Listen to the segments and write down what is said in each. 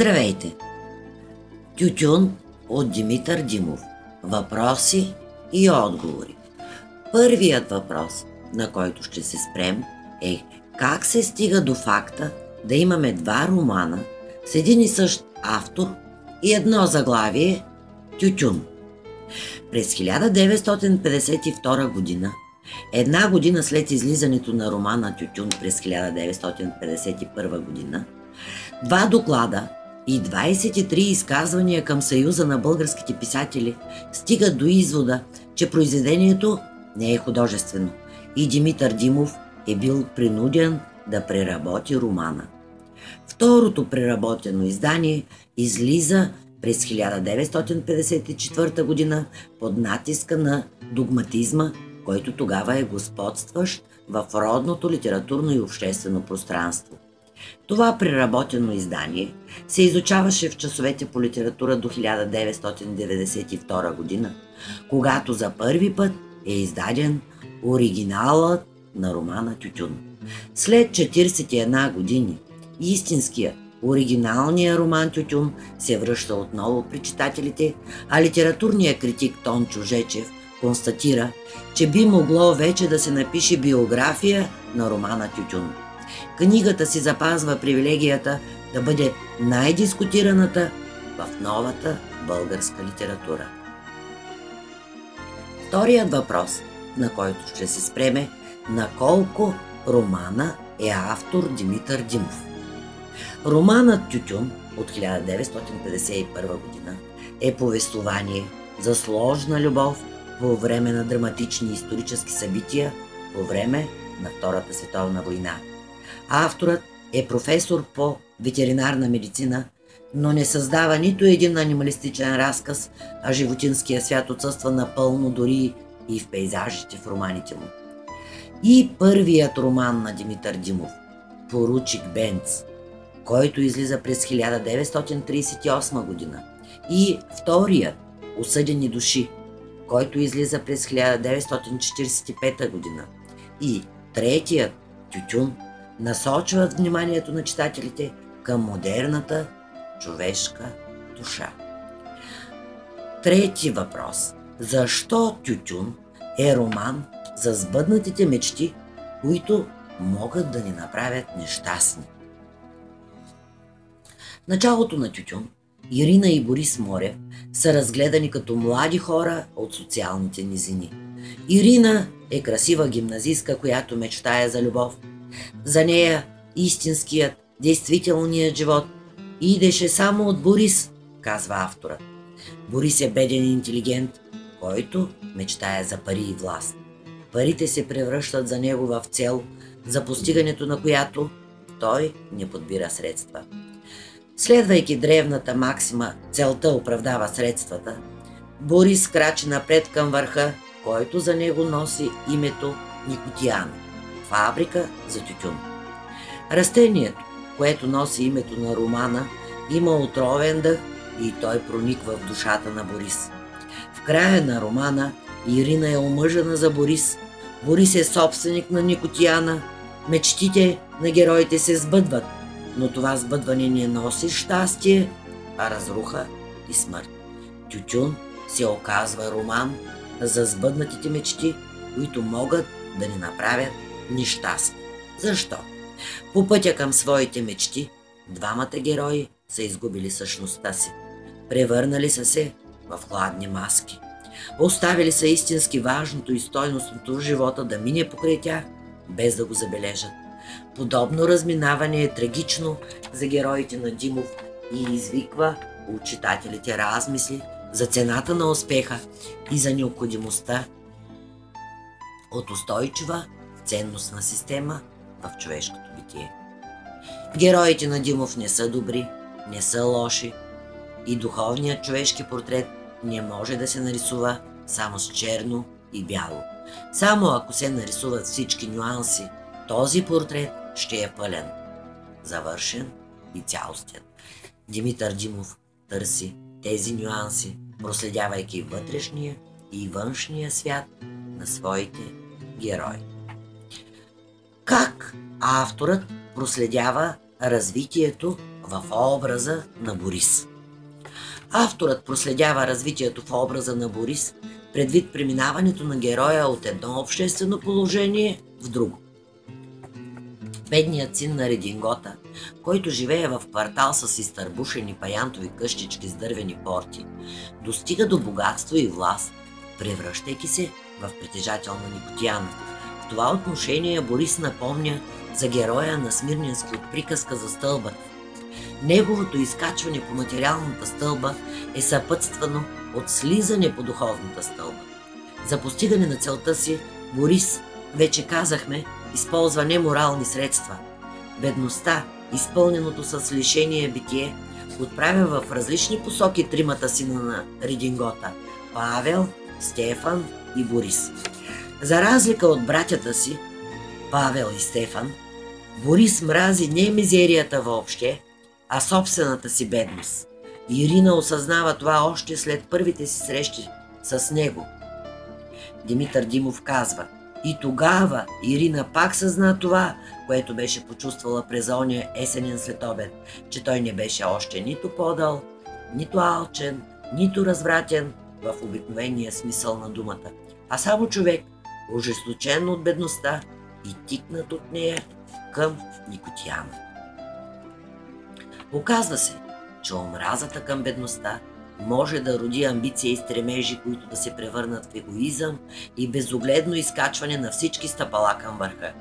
Здравейте! Тютюн от Димитър Димов. Въпроси и отговори. Първият въпрос, на който ще се спрем, е как се стига до факта да имаме два романа с един и същ автор и едно заглавие Тютюн. През 1952 година, една година след излизането на романа Тютюн през 1951 година, два доклада и 23 изказвания към Съюза на българските писатели стигат до извода, че произведението не е художествено и Димитър Димов е бил принуден да преработи романа. Второто преработено издание излиза през 1954 година под натиска на догматизма, който тогава е господстващ в родното литературно и обществено пространство. Това преработено издание се изучаваше в часовете по литература до 1992 година, когато за първи път е издаден оригиналът на романа Тютюн. След 41 години истинския, оригиналният роман Тютюн се връща отново при читателите, а литературният критик Тон Чужечев констатира, че би могло вече да се напише биография на романа Тютюн. Книгата си запазва привилегията да бъде най-дискутираната в новата българска литература. Вторият въпрос, на който ще се спреме, на колко романа е автор Димитър Димов. Романът Тютюн от 1951 година е повествование за сложна любов по време на драматични исторически събития по време на Втората световна война. Авторът е професор по ветеринарна медицина, но не създава нито един анималистичен разказ, а животинския свят отсъства напълно дори и в пейзажите в романите му. И първият роман на Димитър Димов, Поручик Бенц, който излиза през 1938 година, и вторият, Осъдени души, който излиза през 1945 година, и третият, Тютюн, насочват вниманието на читателите към модерната човешка душа. Трети въпрос. Защо Тютюн е роман за сбъднатите мечти, които могат да ни направят нещастни? Началото на Тютюн Ирина и Борис Морев са разгледани като млади хора от социалните низини. Ирина е красива гимназистка, която мечтае за любов – за нея истинският, действителният живот идеше само от Борис, казва авторът. Борис е беден интелигент, който мечтая за пари и власт. Парите се превръщат за него в цел, за постигането на която той не подбира средства. Следвайки древната максима «Целта оправдава средствата», Борис крачи напред към върха, който за него носи името Никотиан – фабрика за тютюн. Растението, което носи името на романа, има отровен дъх и той прониква в душата на Борис. В края на романа Ирина е омъжена за Борис. Борис е собственик на Никотияна. Мечтите на героите се сбъдват, но това сбъдване не носи щастие, а разруха и смърт. Тютюн се оказва роман за сбъднатите мечти, които могат да ни направят нещастни. Защо? По пътя към своите мечти, двамата герои са изгубили същността си. Превърнали са се в хладни маски. Оставили са истински важното и стойностното в живота да мине покрай тях, без да го забележат. Подобно разминаване е трагично за героите на Димов и извиква у читателите размисли за цената на успеха и за необходимостта от устойчива ценностна система в човешкото битие. Героите на Димов не са добри, не са лоши и духовният човешки портрет не може да се нарисува само с черно и бяло. Само ако се нарисуват всички нюанси, този портрет ще е пълен, завършен и цялостен. Димитър Димов търси тези нюанси, проследявайки вътрешния и външния свят на своите герои как авторът проследява развитието в образа на Борис. Авторът проследява развитието в образа на Борис предвид преминаването на героя от едно обществено положение в друго. Бедният син на Редингота, който живее в квартал с изтърбушени паянтови къщички с дървени порти, достига до богатство и власт, превръщайки се в притежател на Никотияна. Това отношение Борис напомня за героя на Смирненски от приказка за стълбата. Неговото изкачване по материалната стълба е съпътствано от слизане по духовната стълба. За постигане на целта си Борис, вече казахме, използва неморални средства. Бедността, изпълненото с лишение битие, отправя в различни посоки тримата сина на Ридингота – Павел, Стефан и Борис. За разлика от братята си, Павел и Стефан, Борис мрази не мизерията въобще, а собствената си бедност. Ирина осъзнава това още след първите си срещи с него. Димитър Димов казва – и тогава Ирина пак съзна това, което беше почувствала през ония есенен следобед, че той не беше още нито подъл, нито алчен, нито развратен в обикновения смисъл на думата, а само човек, ожесточен от бедността и тикнат от нея към Никотияна. Оказва се, че омразата към бедността може да роди амбиция и стремежи, които да се превърнат в егоизъм и безогледно изкачване на всички стъпала към върха.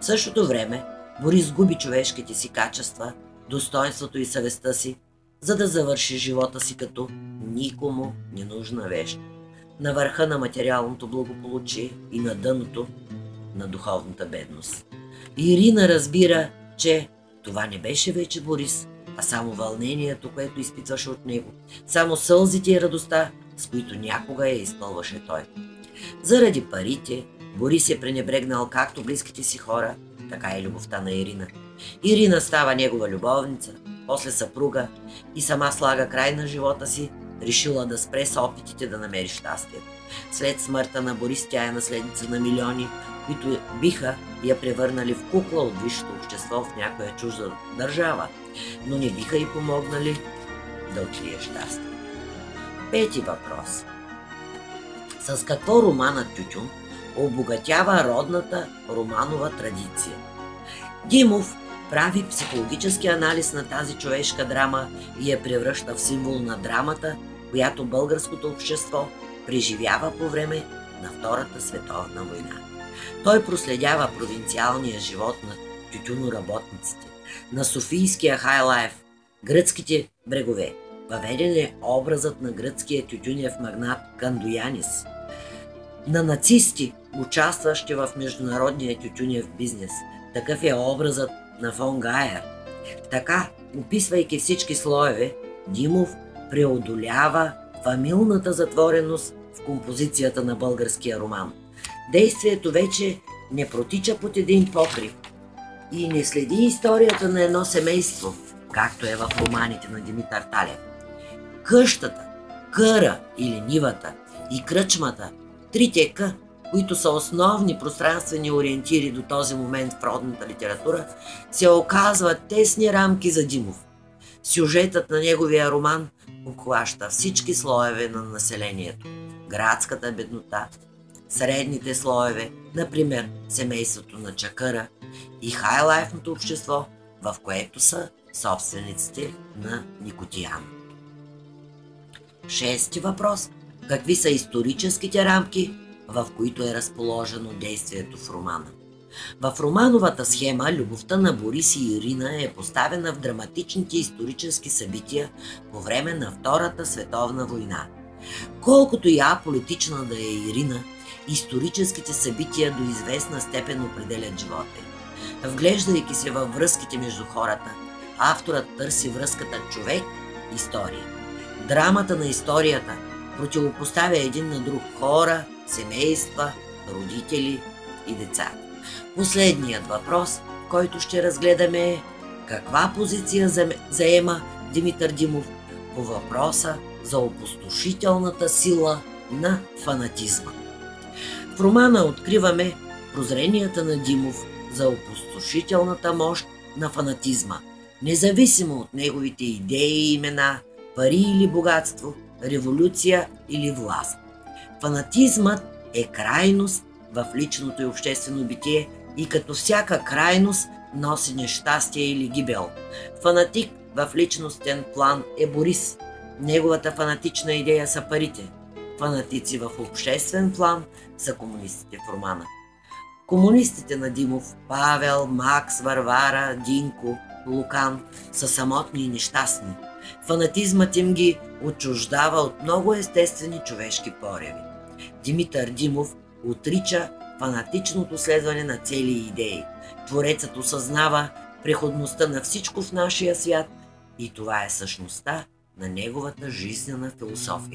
В същото време Борис губи човешките си качества, достоинството и съвестта си, за да завърши живота си като никому ненужна вещ. На върха на материалното благополучие и на дъното на духовната бедност. Ирина разбира, че това не беше вече Борис, а само вълнението, което изпитваше от него, само сълзите и радостта, с които някога я изпълваше той. Заради парите, Борис е пренебрегнал както близките си хора, така и любовта на Ирина. Ирина става негова любовница, после съпруга и сама слага край на живота си, решила да спре с опитите да намери щастие. След смъртта на Борис тя е наследница на милиони, които биха я превърнали в кукла от висшето общество в някоя чужда държава, но не биха и помогнали да открие щастие. Пети въпрос. С какво романът Тютюн обогатява родната романова традиция? Димов прави психологически анализ на тази човешка драма и я превръща в символ на драмата, която българското общество преживява по време на Втората световна война. Той проследява провинциалния живот на тютюноработниците, на Софийския хайлайф, гръцките брегове. Въведен е образът на гръцкия тютюнев магнат Кандоянис, на нацисти, участващи в международния тютюнев бизнес. Такъв е образът на фон Гайер. Така, описвайки всички слоеве, Димов преодолява фамилната затвореност в композицията на българския роман. Действието вече не протича под един покрив, и не следи историята на едно семейство, както е в романите на Димитър Талев. Къщата, къра или нивата и кръчмата, трите К, които са основни пространствени ориентири до този момент в родната литература, се оказват тесни рамки за Димов. Сюжетът на неговия роман обхваща всички слоеве на населението. Градската беднота, средните слоеве, например семейството на Чакъра и хайлайфното общество, в което са собствениците на Никотиян. Шести въпрос. Какви са историческите рамки, в които е разположено действието в романа? В романовата схема любовта на Борис и Ирина е поставена в драматичните исторически събития по време на Втората световна война. Колкото и аполитична да е Ирина, историческите събития до известна степен определят живота. Вглеждайки се във връзките между хората, авторът търси връзката човек-история. Драмата на историята противопоставя един на друг хора, семейства, родители и деца. Последният въпрос, който ще разгледаме е каква позиция заема Димитър Димов по въпроса за опустошителната сила на фанатизма. В романа откриваме прозренията на Димов за опустошителната мощ на фанатизма, независимо от неговите идеи и имена, пари или богатство, революция или власт. Фанатизмът е крайност в личното и обществено битие и като всяка крайност носи нещастие или гибел. Фанатик в личностен план е Борис. Неговата фанатична идея са парите. Фанатици в обществен план са комунистите в романа. Комунистите на Димов, Павел, Макс, Варвара, Динко, Лукан са самотни и нещастни. Фанатизмът им ги отчуждава от много естествени човешки пореви. Димитър Димов отрича фанатичното следване на цели идеи. Творецът осъзнава преходността на всичко в нашия свят и това е същността на неговата жизнена философия.